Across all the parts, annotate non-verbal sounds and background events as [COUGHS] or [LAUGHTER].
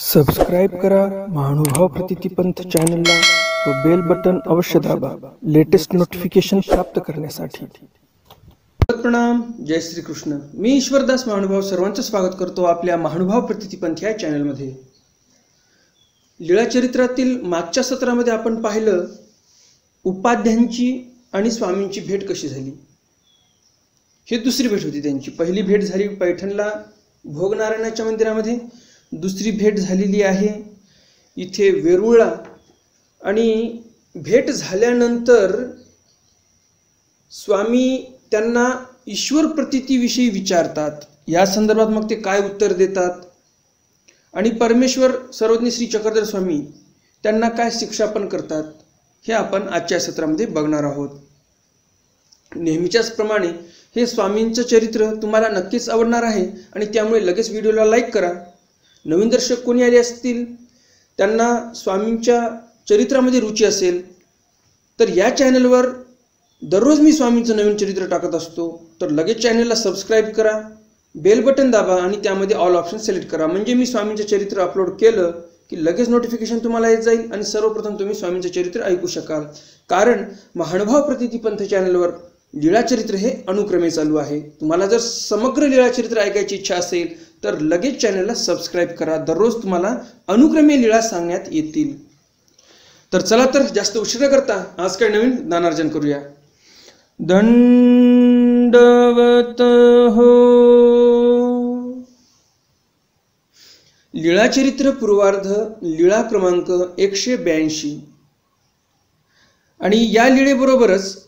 Subscribe करा महानुभाव प्रतितीपंथ चॅनलला व बेल बटन अवश्य दाबा लेटेस्ट नोटिफिकेशन प्राप्त करण्यासाठी. प्रणाम जय श्री कृष्ण मी ईश्वरदास महानुभाव सर्वांचं स्वागत करतो आपल्या महानुभाव प्रतितीपंथ या चॅनलमध्ये लीळा चरित्रातील मागच्या सत्रामध्ये आपण पाहिलं उपाध्यांची आणि स्वामींची भेट कशी झाली? ही दुसरी भेट होती त्यांची. पहिली भेट झाली पैठणला भोगनारायणाच्या मंदिरामध्ये. दुसरी भेट झालेली आहे. इथे वेरुळा आणि भेट झाल्यानंतर स्वामी त्यांना ईश्वर प्रतितीविषयी विचारतात. या संदर्भात मग ते काय उत्तर देतात? आणि परमेश्वर सर्वज्ञ श्री चक्रधर स्वामी त्यांना काय शिक्षापन करतात? हे आपण आजच्या सत्रामध्ये बघणार आहोत. नेहमीच्याच प्रमाणे हे स्वामींचं चरित्र तुम्हाला नक्कीच आवडणार आहे आणि त्यामुळे लगेच व्हिडिओला लाईक करा. नवीन दर्शक कोणी आले असतील? त्यांना स्वामींच्या चरित्रामध्ये रुची असेल तर या चॅनलवर दररोज मी स्वामींचं नवीन चरित्र टाकत असतो. तर लगेच चॅनलला सबस्क्राईब करा बेल बटन दाबा आणि त्यामध्ये ऑल ऑप्शन सिलेक्ट करा. म्हणजे मी स्वामींचं चरित्र अपलोड केलं की लगेच नोटिफिकेशन तुम्हाला येत जाईल आणि सर्वप्रथम तुम्ही स्वामींचं चरित्र ऐकू शकाल. कारण महानुभाव प्रतितीपंथ चॅनलवर लीळाचरित्र हे अनुक्रमे चालू आहे. तुम्हाला जर समग्र लीळाचरित्र ऐकायची इच्छा असेल तर लगेच चॅनलला सबस्क्राईब करा. दररोज तुम्हाला अनुक्रमे लीळा सांगण्यात येतील. तर चला तर जास्त उशीर करता आज काय नवीन? ज्ञानार्जन करूया. दंडवत हो. लीळाचरित्र पूर्वार्ध लीळा क्रमांक एकशे ब्याऐंशी. आणि या लीळेबरोबरच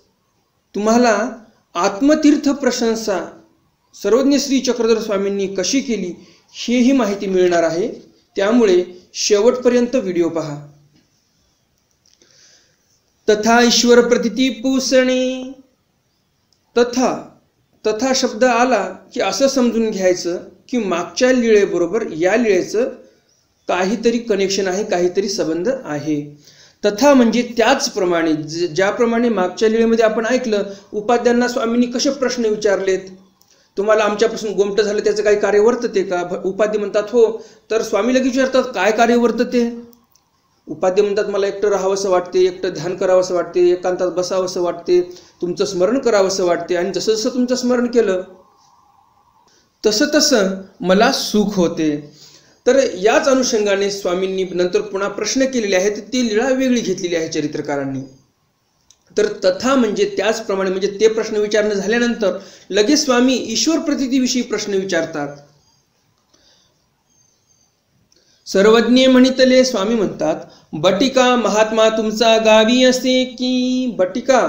तुम्हाला आत्मतीर्थ प्रशंसा सर्वज्ञ श्री चक्रधर स्वामींनी कशी केली हेही माहिती मिळणार आहे. त्यामुळे शेवटपर्यंत व्हिडिओ पहा. तथा ईश्वर प्रतिती पुसणे. तथा तथा शब्द आला की असं समजून घ्यायचं की मागच्या लिळेबरोबर या लिळेचं काहीतरी कनेक्शन आहे काहीतरी संबंध आहे. तथा म्हणजे त्याचप्रमाणे ज- ज्याप्रमाणे मागच्या लिळेमध्ये आपण ऐकलं उपाध्यांना स्वामींनी कसे प्रश्न विचारलेत? तुम्हाला आमच्यापासून गोमट झालं त्याचं काही कार्य वर्तते का? भ- म्हणतात हो. तर स्वामी लगेच विचारतात काय कार्य वर्तते? उपाध्य म्हणतात मला एकटं राहावंसं वाटते एकटं ध्यान करावंसं वाटते एकांतात बसावंसं वाटते तुमचं स्मरण करावंसं वाटते आणि जसं जसं तुमचं स्मरण केलं तसं तसं मला सुख होते. तर याच अनुषंगाने स्वामींनी नंतर पुन्हा प्रश्न केलेले आहेत ती लीळा वेगळी घेतलेली आहे चरित्रकारांनी. तर तथा म्हणजे त्याचप्रमाणे म्हणजे ते प्रश्न विचारणं झाल्यानंतर लगेच स्वामी ईश्वर प्रतितीविषयी प्रश्न विचारतात. सर्वज्ञ म्हणितले स्वामी म्हणतात बटिका महात्मा तुमचा गावी असे की बटिका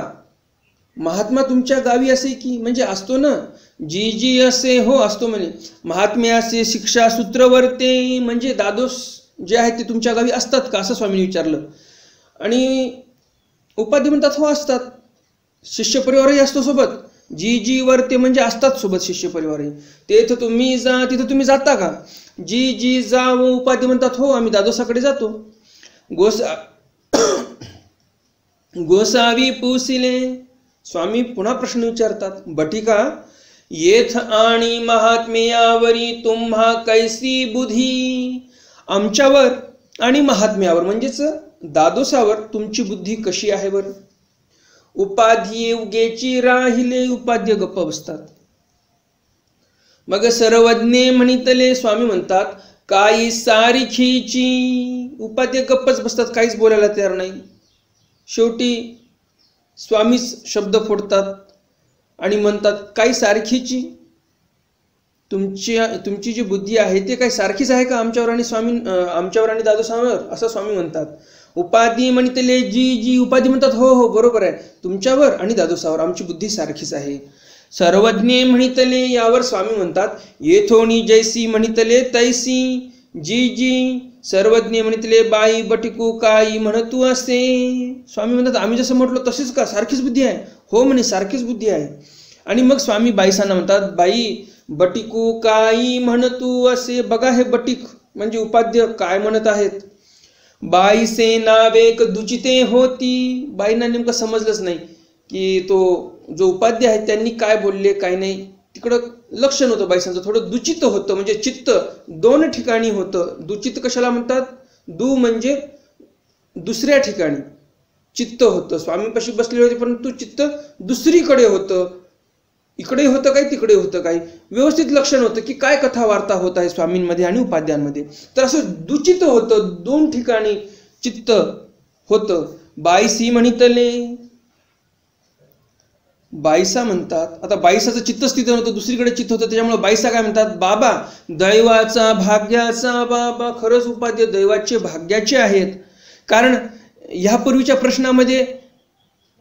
महात्मा तुमच्या गावी असे की म्हणजे असतो ना? जी जी असे हो असतो म्हणे. महात्मे असे शिक्षा सूत्रवर्ते म्हणजे दादोस जे आहेत ते तुमच्या गावी असतात का? असं स्वामींनी विचारलं. आणि उपाधी म्हणतात हो असतात. शिष्यपरिवारही असतो सोबत. जी जी ते म्हणजे असतात सोबत शिष्यपरिवारही. तेथं तुम्ही जा तिथं तुम्ही जाता का? जी जी जा व उपाधी म्हणतात हो आम्ही दादोसाकडे जातो. गोसा [COUGHS] गोसावी पुसिले. स्वामी पुन्हा प्रश्न विचारतात. बटिका येथ आणि महात्म्यावरी तुम्हा कैसी बुधी? आमच्यावर आणि महात्म्यावर म्हणजेच दादोसावर तुमची बुद्धी कशी आहे बर? उपाधी उगेची राहिले उपाध्य गप्प बसतात. मग सर्वज्ञे म्हणितले स्वामी म्हणतात काही सारिखीची उपाध्य गप्पच बसतात काहीच बोलायला तयार नाही. शेवटी स्वामीच शब्द फोडतात आणि म्हणतात काही सारखीची तुमची तुमची जी बुद्धी आहे ते काही सारखीच आहे का आमच्यावर आणि स्वामी आमच्यावर आणि दादोसावर? असं स्वामी म्हणतात. उपाधी म्हणतले जी जी उपाधी म्हणतात हो हो बरोबर आहे. तुमच्यावर आणि दादोसावर आमची बुद्धी सारखीच आहे. सर्वज्ञ म्हणितले यावर स्वामी म्हणतात येथोणी जैसी म्हणितले तैसी जी जी सर्वज्ञ म्हणितले बाई बटिकू काई म्हणतू असे. स्वामी म्हणतात आम्ही जसं म्हटलो तशीच का? सारखीच बुद्धी आहे. हो म्हणे सारखीच बुद्धी आहे. आणि मग स्वामी बाईसांना म्हणतात बाई बटिकू काई म्हणतू असे. बघा हे बटिक म्हणजे उपाध्य काय म्हणत आहेत? बाईसे नावेक दुचिते होती. बाईंना नेमकं समजलंच नाही की तो जो उपाध्याय आहे त्यांनी काय बोलले काय नाही. तिकडं लक्ष नव्हतं बाईसांचं. थोडं दुचित होतं म्हणजे चित्त दोन ठिकाणी होतं. दुचित कशाला म्हणतात? दु म्हणजे दुसऱ्या ठिकाणी. चित्त होतं. स्वामीपाशी बसलेले होते परंतु चित्त दुसरीकडे होतं. इकडे होतं काय तिकडे होतं काय? व्यवस्थित लक्षण होतं की काय कथा वार्ता होत आहे स्वामींमध्ये आणि उपाध्यांमध्ये. तर असं दुचित होतं दोन ठिकाणी चित्त होतं. बाईसी म्हणितले. बाईसा म्हणतात. आता बाईसाचं चित्त तिथं नव्हतं दुसरीकडे चित्त होतं त्याच्यामुळे बाईसा काय म्हणतात? बाबा दैवाचा भाग्याचा बाबा खरंच उपाध्य दैवाचे भाग्याचे आहेत. कारण ह्यापूर्वीच्या प्रश्नामध्ये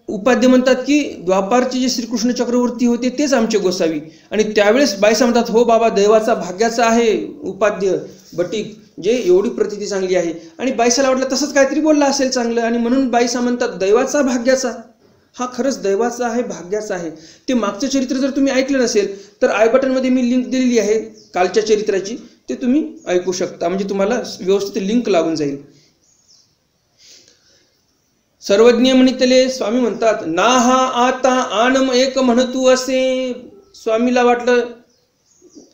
उपाध्य म्हणतात की द्वापारचे जे श्रीकृष्ण चक्रवर्ती होते तेच आमचे गोसावी. आणि त्यावेळेस बायसा म्हणतात हो बाबा दैवाचा भाग्याचा आहे उपाध्य बटीक जे म्हणजे एवढी प्रतिती चांगली आहे. आणि बाईसाला वाटलं तसंच काहीतरी बोलला असेल चांगलं. आणि म्हणून बाईसा म्हणतात दैवाचा भाग्याचा. हा खरंच दैवाचा आहे भाग्याचा आहे. ते मागचं चरित्र जर तुम्ही ऐकलं नसेल तर आय बटनमध्ये मी लिंक दिलेली आहे कालच्या चरित्राची. ते तुम्ही ऐकू शकता. म्हणजे तुम्हाला व्यवस्थित लिंक लागून जाईल. सर्वज्ञ म्हणितले स्वामी म्हणतात ना हा आता आनम एक म्हणतू असे. स्वामीला वाटलं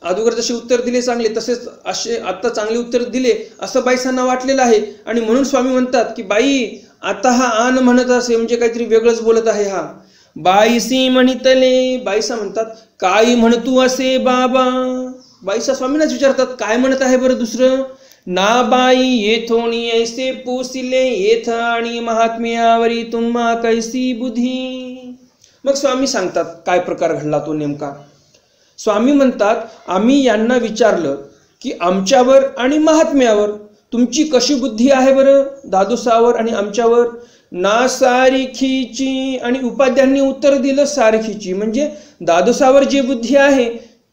अगोदर जसे उत्तर दिले चांगले तसेच असे आत्ता चांगले उत्तर दिले असं बाईसांना वाटलेलं आहे. आणि म्हणून स्वामी म्हणतात की बाई आता हा आन म्हणत असे म्हणजे काहीतरी वेगळंच बोलत आहे हा. बाईसी म्हणितले बाईसा म्हणतात काय म्हणतू असे बाबा? बाईसा स्वामींनाच विचारतात काय म्हणत आहे बरं दुसरं? ना बाई येथोनी ऐसे पोसिले येथ आणि महात्म्यावरी तुम्हा कैसी बुद्धी मग स्वामी सांगतात काय प्रकार घडला तो नेमका? स्वामी म्हणतात आम्ही यांना विचारलं की आमच्यावर आणि महात्म्यावर तुमची कशी बुद्धी आहे बरं? दादूसावर आणि आमच्यावर? ना सारखीची आणि उपाध्यांनी उत्तर दिलं सारखीची. म्हणजे दादूसावर जी बुद्धी आहे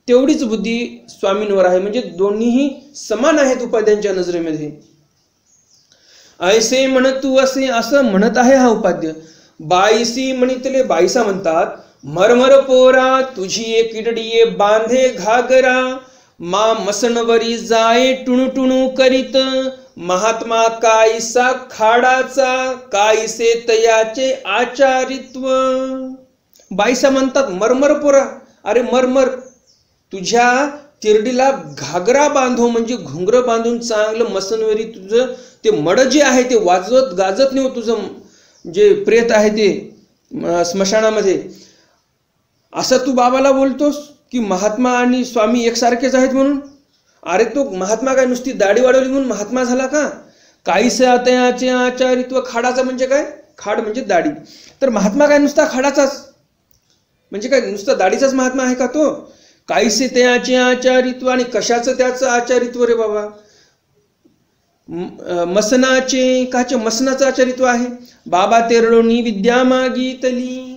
तेवढीच बुद्धी स्वामींवर आहे. म्हणजे दोन्हीही समान आहेत उपाध्यांच्या नजरेमध्ये. ऐसे म्हणत तू असे असं म्हणत आहे हा उपाध्य. बाईसी म्हणितले बाईसा म्हणतात मरमर पोरा तुझी एक किडडीये बांधे घागरा मा मसणवरी जाय टुणू करीत महात्मा कायसा खाडाचा कायसे तयाचे आचारित्व. बाईसा म्हणतात मरमर पोरा. अरे मरमर तुझ्या तिरडीला घागरा बांधव म्हणजे घुंगर बांधून चांगलं मसनवरी तुझं ते मड जे आहे ते वाजवत गाजत नाही हो तुझं जे प्रेत आहे ते स्मशानामध्ये. असं तू बाबाला बोलतोस की महात्मा आणि स्वामी एकसारखेच आहेत म्हणून? अरे तो महात्मा काय नुसती दाढी वाढवली म्हणून महात्मा झाला का? काहीसे आतयाचे आचारित्व खाडाचा म्हणजे काय? खाड म्हणजे दाढी. तर महात्मा काय नुसता खाडाचाच? म्हणजे काय नुसता दाढीचाच महात्मा आहे का तो? काहीसे त्याचे आचारित्व आणि कशाचं त्याचं आचारित्व रे बाबा? मसनाचे काचे मसनाचं आचारित्व आहे? बाबा ते रडोनी विद्या मागितली.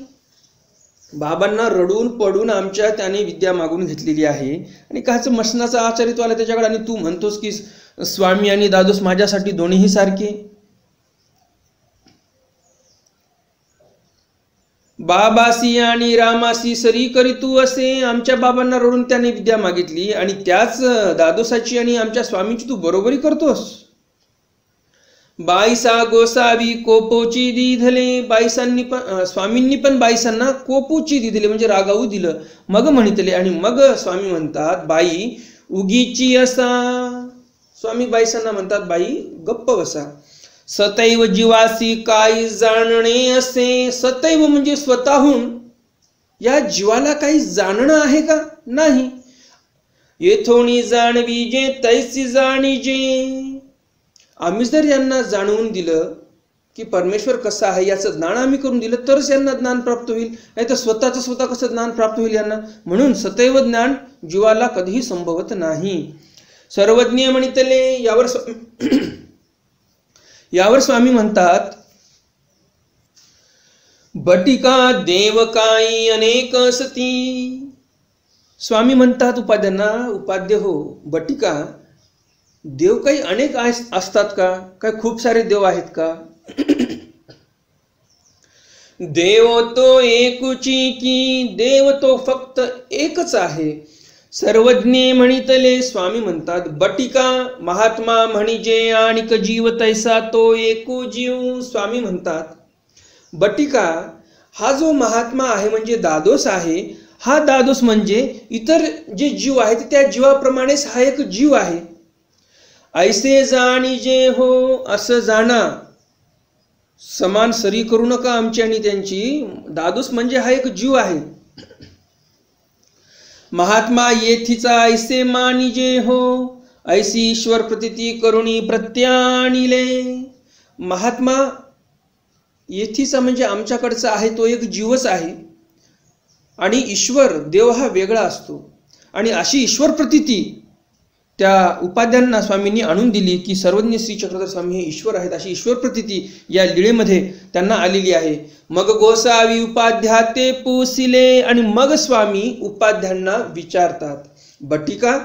बाबांना रडून पडून आमच्या त्याने विद्या मागून घेतलेली आहे. आणि काचं मसनाचं आचारित्व आलं त्याच्याकडे? आणि तू म्हणतोस की स्वामी आणि दादोस माझ्यासाठी दोन्हीही सारखे. बाबासी आणि रामासी सरी करीतू असे आमच्या बाबांना रडून त्याने विद्या मागितली आणि त्याच दादोसाची आणि आमच्या स्वामीची तू बरोबरी करतोस. बाईसा गोसावी कोपोची दिधले बाईसांनी पण स्वामींनी पण बाईसांना कोपूची दिधले म्हणजे रागावू दिलं. मग म्हणितले आणि मग स्वामी म्हणतात बाई उगीची असा. स्वामी बाईसांना म्हणतात बाई गप्प बसा. सतैव जीवासी काही जाणणे असे. सतैव म्हणजे स्वतःहून. या जीवाला काही जाणणं आहे का? नाही. येथोणी जाणवी जे तैसी जाणी जे आम्ही जर यांना जाणवून दिलं की परमेश्वर कसा आहे याचं ज्ञान आम्ही करून दिलं तरच यांना ज्ञान प्राप्त होईल. नाही तर स्वतःचं स्वतः कसं ज्ञान प्राप्त होईल यांना? म्हणून सतैव ज्ञान जीवाला कधीही संभवत नाही. सर्वज्ञ म्हणितले यावर यावर स्वामी म्हणतात बटिका देव काही अनेक सती स्वामी म्हणतात उपाध्यांना उपाध्य हो बटिका देव काही अनेक असतात का? काय खूप सारे देव आहेत का? [CLEARS THROAT] देव तो एकुची की देव तो फक्त एकच आहे. सर्वज्ञे म्हणितले स्वामी म्हणतात बटिका महात्मा म्हणजे आणिक जीव तैसा तो एकू जीव. स्वामी म्हणतात बटिका हा जो महात्मा आहे म्हणजे दादोस आहे हा दादोस म्हणजे इतर जे जीव आहेत त्या जीवाप्रमाणेच हा एक जीव आहे. ऐसे जाणी जे हो असं जाणा. समान सरी करू नका आमची आणि त्यांची. दादूस म्हणजे हा एक जीव आहे. महात्मा येथीचा ऐसे मानिजे हो ऐसी ईश्वर प्रतिती करुणी प्रत्यानिले महात्मा येथीचा म्हणजे आमच्याकडचा आहे तो एक जीवच आहे. आणि ईश्वर देव हा वेगळा असतो. आणि अशी ईश्वर प्रतिती त्या उपाध्यांना स्वामींनी आणून दिली की सर्वज्ञ श्री चक्रधर स्वामी हे ईश्वर आहेत अशी ईश्वर प्रतिती या लिळेमध्ये त्यांना आलेली आहे. मग गोसावी उपाध्या ते पोसिले आणि मग स्वामी उपाध्यांना विचारतात बटिका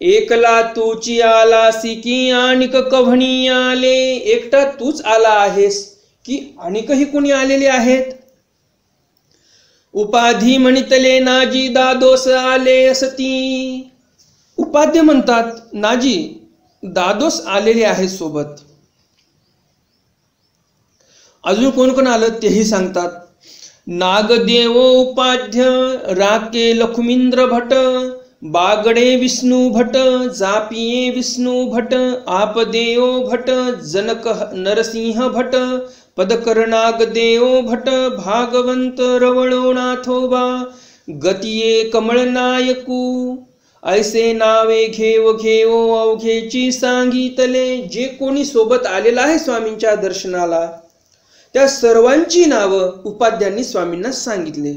एकला तूची आला की आणिक कव्हणी आले एकटा तूच आला आहेस की आणिकही कोणी आलेले आहेत? उपाधी म्हणितले नाजी दादोस आले असती उपाध्य म्हणतात नाजी दादोस आलेले आहेत सोबत. अजून कोण कोण आलं तेही सांगतात नागदेव उपाध्य राके लखुमिंद्र भट बागडे विष्णू भट जापिये विष्णू भट आपदेव भट जनक नरसिंह भट पदकर्णागदेव भट भागवंत रवळो नाथोबा गतिये कमळनायकू ऐसे नावे घेव घेव अवघेची सांगितले. जे कोणी सोबत आलेला आहे स्वामींच्या दर्शनाला त्या सर्वांची नावं उपाध्यांनी स्वामींना सांगितले.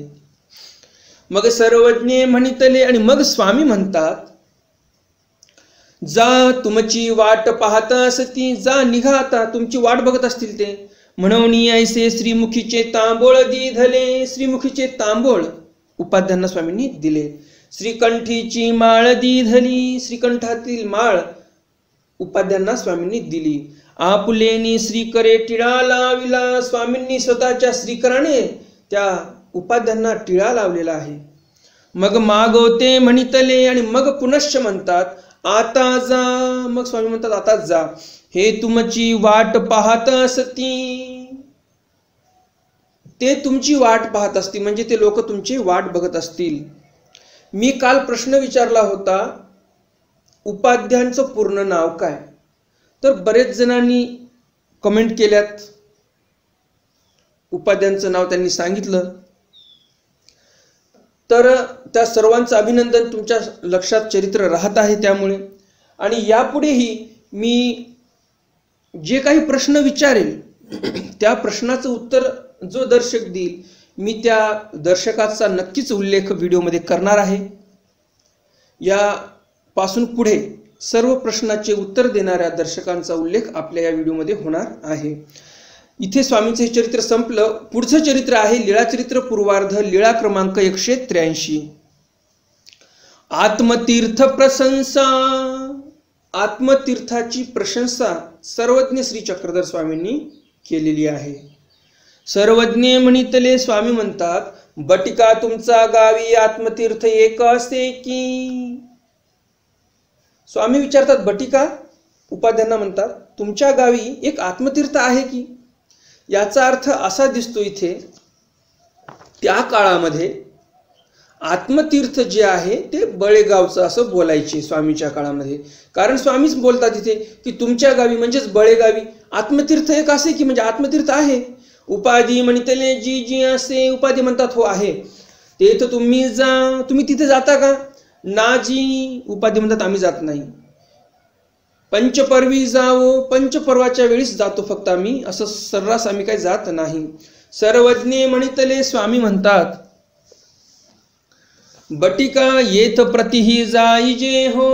मग सर्वज्ञ म्हणितले आणि मग स्वामी म्हणतात जा तुमची वाट पाहत असती जा निघा आता तुमची वाट बघत असतील ते. म्हणून ऐसे श्रीमुखीचे तांबोळ दिधले. श्रीमुखीचे तांबोळ उपाध्यांना स्वामींनी दिले. श्रीकंठीची माळ दिधली श्रीकंठातील माळ उपाध्यांना स्वामींनी दिली. आपुलेनी श्रीकरे टिळा लाविला स्वामींनी स्वतःच्या श्रीकराने त्या उपाध्यांना टिळा लावलेला आहे. मग मागवते म्हणितले आणि मग पुनश्च म्हणतात आता जा. मग स्वामी म्हणतात आता जा. हे तुमची वाट पाहत असती. ते तुमची वाट पाहत असतील म्हणजे ते लोक तुमची वाट बघत असतील. मी काल प्रश्न विचारला होता उपाध्यांचं पूर्ण नाव काय? तर बरेच जणांनी कमेंट केल्यात. उपाध्यांचं नाव त्यांनी सांगितलं. तर त्या सर्वांचं अभिनंदन तुमच्या लक्षात चरित्र राहत आहे त्यामुळे. आणि यापुढेही मी जे काही प्रश्न विचारेल त्या प्रश्नाचं उत्तर जो दर्शक देईल मी त्या दर्शकाचा नक्कीच उल्लेख व्हिडिओमध्ये करणार आहे. यापासून पुढे सर्व प्रश्नाचे उत्तर देणाऱ्या दर्शकांचा उल्लेख आपल्या या व्हिडिओमध्ये होणार आहे. इथे स्वामींचं हे चरित्र संपलं. पुढचं चरित्र आहे लीळाचरित्र पूर्वार्ध लीळा क्रमांक एकशे त्र्याऐंशी. आत्मतीर्थ प्रशंसा. आत्मतीर्थाची प्रशंसा सर्वज्ञ श्री चक्रधर स्वामींनी केलेली आहे. सर्वज्ञ म्हणितले स्वामी म्हणतात बटिका तुमचा गावी आत्मतीर्थ एक असे की. स्वामी विचारतात बटिका उपाध्यांना म्हणतात तुमच्या गावी एक आत्मतीर्थ आहे की? याचा अर्थ असा दिसतो इथे त्या काळामध्ये आत्मतीर्थ जे आहे ते बळेगावचं असं बोलायचे स्वामीच्या काळामध्ये. कारण स्वामीच बोलतात इथे की तुमच्या गावी म्हणजेच बळेगावी आत्मतीर्थ एक असे की म्हणजे आत्मतीर्थ आहे. उपाधी म्हणतले जी जी असे उपाधी म्हणतात हो आहे. ते तर तुम्ही जा तुम्ही तिथे जाता का? ना जी उपाधी म्हणतात आम्ही जात नाही. पंचपर्वी जावो पंचपर्वाच्या वेळीच जातो फक्त आम्ही. असं सर्रास आम्ही काही जात नाही. सर्वज्ञ म्हणितले स्वामी म्हणतात बटिका येथ प्रतिही जाईजे हो.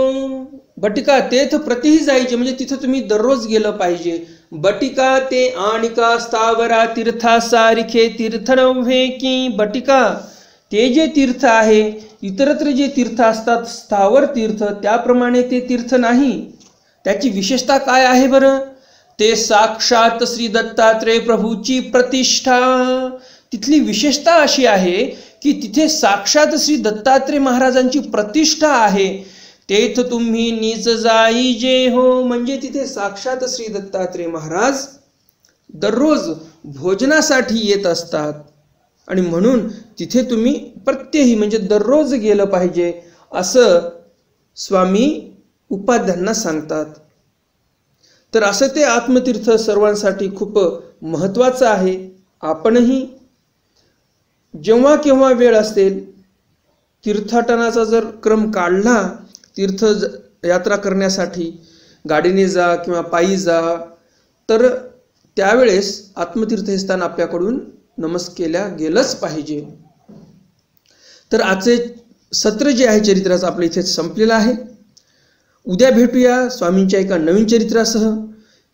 बटिका तेथ प्रतिही जायचे म्हणजे तिथं तुम्ही दररोज गेलं पाहिजे. बटिका ते आणिका स्थावरा तीर्था सारिखे तीर्थ नव्हे की बटिका? ते जे तीर्थ आहे इतरत्र जे तीर्थ असतात स्थावर तीर्थ त्याप्रमाणे ते तीर्थ नाही. त्याची विशेषता काय आहे बरं? ते साक्षात श्री दत्तात्रय प्रभूची प्रतिष्ठा. तिथली विशेषता अशी आहे की तिथे साक्षात श्री दत्तात्रय महाराजांची प्रतिष्ठा आहे. तेथ तुम्ही नीच जाई जे हो. म्हणजे तिथे साक्षात श्री दत्तात्रय महाराज दररोज भोजनासाठी येत असतात. आणि म्हणून तिथे तुम्ही प्रत्येही म्हणजे दररोज गेलं पाहिजे असं स्वामी उपाध्यांना सांगतात. तर असं ते आत्मतीर्थ सर्वांसाठी खूप महत्त्वाचं आहे. आपणही जेव्हा केव्हा वेळ असेल तीर्थाटनाचा जर क्रम काढला तीर्थ यात्रा करण्यासाठी गाडीने जा किंवा पायी जा. तर त्यावेळेस आत्मतीर्थ हे स्थान आपल्याकडून नमस केल्या गेलंच पाहिजे. तर आजचे सत्र जे आहे चरित्राचं आपलं इथे संपलेलं आहे. उद्या भेटूया स्वामींच्या एका नवीन चरित्रासह.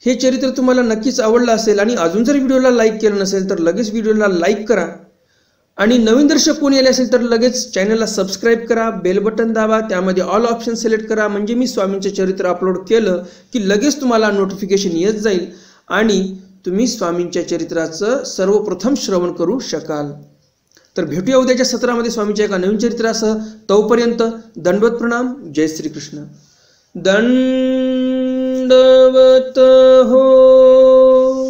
हे चरित्र तुम्हाला नक्कीच आवडलं असेल आणि अजून जर व्हिडिओला लाईक केलं नसेल तर लगेच व्हिडिओला लाईक करा. आणि नवीन दर्शक कोणी आले असेल तर लगेच चॅनलला सबस्क्राईब करा बेल बटन दाबा त्यामध्ये ऑल ऑप्शन सिलेक्ट करा. म्हणजे मी स्वामींचे चरित्र अपलोड केलं की लगेच तुम्हाला नोटिफिकेशन येत जाईल आणि तुम्ही स्वामींच्या चरित्राचं सर्वप्रथम श्रवण करू शकाल. तर भेटूया उद्याच्या सत्रामध्ये स्वामीच्या एका नवीन चरित्रासह. तोपर्यंत दंडवत प्रणाम. जय श्रीकृष्ण. दंडवत हो.